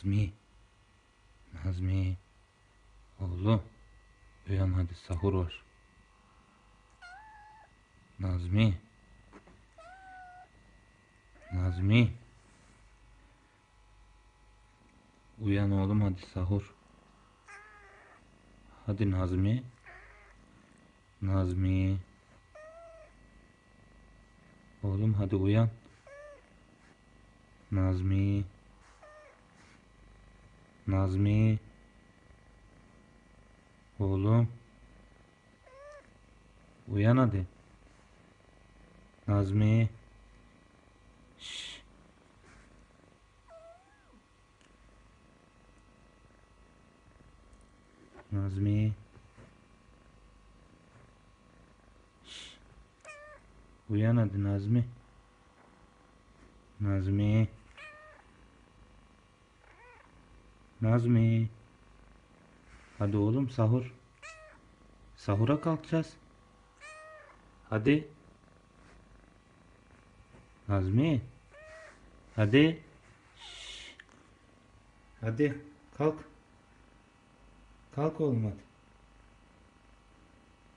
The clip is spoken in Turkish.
Nazmi. Nazmi. Oğlum. Uyan hadi sahur var. Nazmi. Nazmi. Uyan oğlum hadi sahur. Hadi Nazmi. Nazmi. Oğlum hadi uyan. Nazmi. Nazmi. Oğlum. Uyan hadi. Nazmi. Şş. Nazmi. Şş. Uyan hadi Nazmi. Nazmi. Nazmi. Hadi oğlum sahur. Sahura kalkacağız. Hadi. Nazmi. Hadi. Şş. Hadi kalk. Kalk oğlum hadi.